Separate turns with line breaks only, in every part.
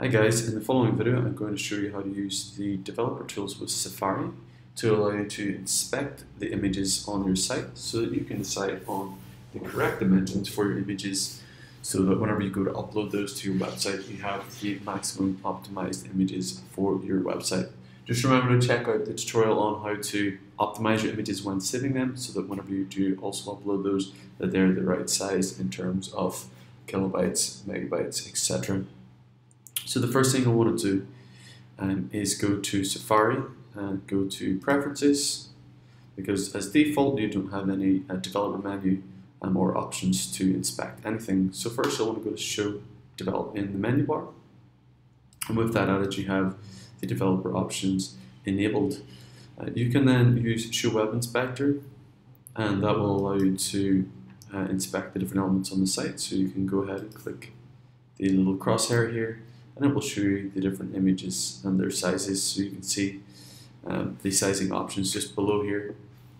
Hi guys, in the following video I'm going to show you how to use the developer tools with Safari to allow you to inspect the images on your site so that you can decide on the correct dimensions for your images so that whenever you go to upload those to your website you have the maximum optimized images for your website. Just remember to check out the tutorial on how to optimize your images when saving them so that whenever you do also upload those that they're the right size in terms of kilobytes, megabytes, etc. So the first thing I want to do um, is go to Safari and go to Preferences because as default you don't have any uh, developer menu um, or options to inspect anything. So first I want to go to Show Develop in the menu bar and with that added you have the developer options enabled. Uh, you can then use Show Web Inspector and that will allow you to uh, inspect the different elements on the site. So you can go ahead and click the little crosshair here and it will show you the different images and their sizes so you can see um, the sizing options just below here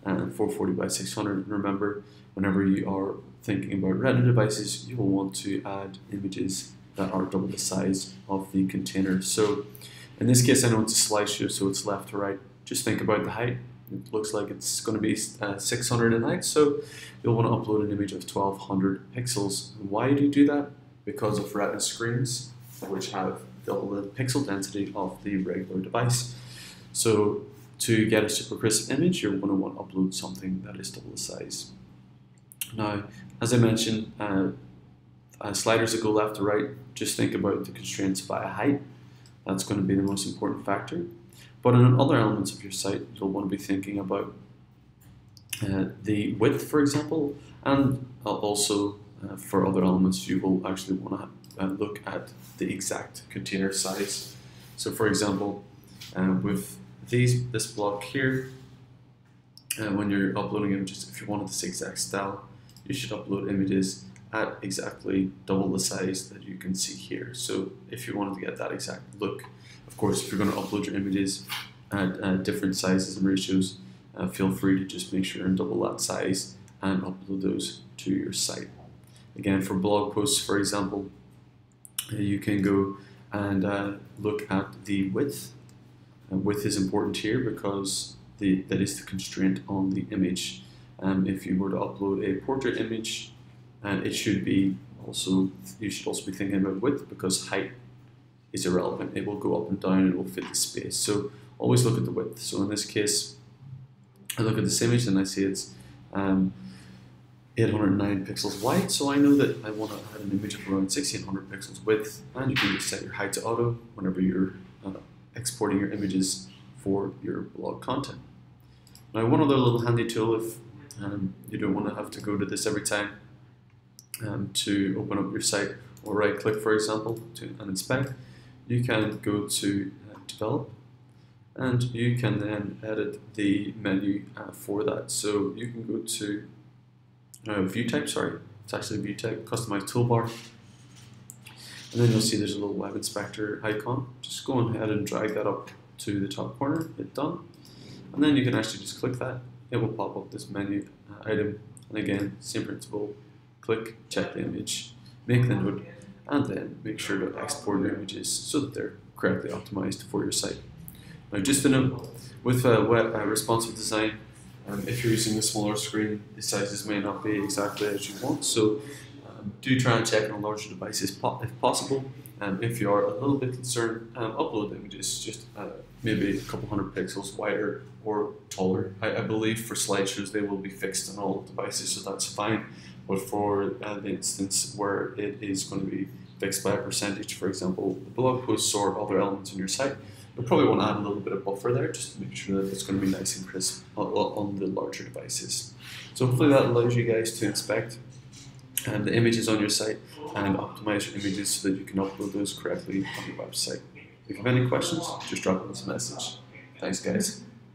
and 440 by 600 remember whenever you are thinking about retina devices you will want to add images that are double the size of the container. So in this case I know it's a slideshow so it's left to right. Just think about the height. It looks like it's going to be uh, 600 in height so you'll want to upload an image of 1200 pixels. Why do you do that? Because of retina screens which have double the pixel density of the regular device. So to get a super crisp image, you're going to want to upload something that is double the size. Now, as I mentioned, uh, uh, sliders that go left to right, just think about the constraints via height. That's going to be the most important factor. But in other elements of your site, you'll want to be thinking about uh, the width, for example, and also uh, for other elements, you will actually want to and look at the exact container size. So for example, uh, with these this block here, uh, when you're uploading images, if you wanted this exact style, you should upload images at exactly double the size that you can see here. So if you wanted to get that exact look, of course, if you're going to upload your images at uh, different sizes and ratios, uh, feel free to just make sure and double that size and upload those to your site. Again, for blog posts, for example, you can go and uh, look at the width. Uh, width is important here because the, that is the constraint on the image. Um, if you were to upload a portrait image, and it should be also, you should also be thinking about width because height is irrelevant. It will go up and down, it will fit the space. So always look at the width. So in this case, I look at this image and I see it's um, 809 pixels wide, so I know that I want to add an image of around 1600 pixels width, and you can just set your height to auto whenever you're uh, exporting your images for your blog content. Now one other little handy tool if um, you don't want to have to go to this every time um, to open up your site or right click for example to and inspect, you can go to uh, develop and you can then edit the menu uh, for that. So you can go to uh, view type, sorry, it's actually view type, customize toolbar. And then you'll see there's a little web inspector icon. Just go ahead and drag that up to the top corner, hit done. And then you can actually just click that. It will pop up this menu uh, item. And again, same principle, click, check the image, make the note, and then make sure to export your images so that they're correctly optimized for your site. Now just to note, with uh, web, uh, responsive design, um, if you're using a smaller screen, the sizes may not be exactly as you want, so um, do try and check on larger device if possible. And if you are a little bit concerned, um, upload images just uh, maybe a couple hundred pixels wider or taller. I, I, believe for slideshows they will be fixed on all devices, so that's fine. But for uh, the instance where it is going to be fixed by a percentage, for example, the blog posts or other elements on your site, we probably want to add a little bit of buffer there just to make sure that it's going to be nice and crisp on the larger devices. So hopefully that allows you guys to inspect um, the images on your site and optimize your images so that you can upload those correctly on your website. If you have any questions, just drop us a message. Thanks guys.